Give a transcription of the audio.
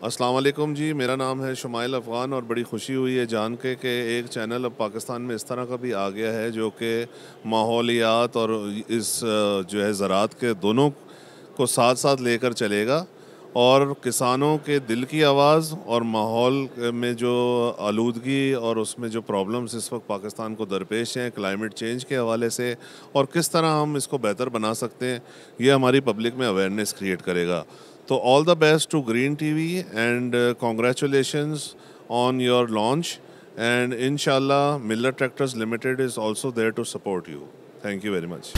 अस्सलाम वालेकुम जी। मेरा नाम है शुमाइल अफ़गान और बड़ी खुशी हुई है जान के कि एक चैनल अब पाकिस्तान में इस तरह का भी आ गया है जो कि माहौलियात और इस जो है ज़रात के दोनों को साथ साथ लेकर चलेगा और किसानों के दिल की आवाज़ और माहौल में जो आलूदगी और उसमें जो प्रॉब्लम्स इस वक्त पाकिस्तान को दरपेश हैं, क्लाइमेट चेंज के हवाले से और किस तरह हम इसको बेहतर बना सकते हैं, ये हमारी पब्लिक में अवेयरनेस क्रिएट करेगा। So all the best to Green TV and uh, congratulations on your launch. And inshallah, Miller Tractors Limited is also there to support you. Thank you very much.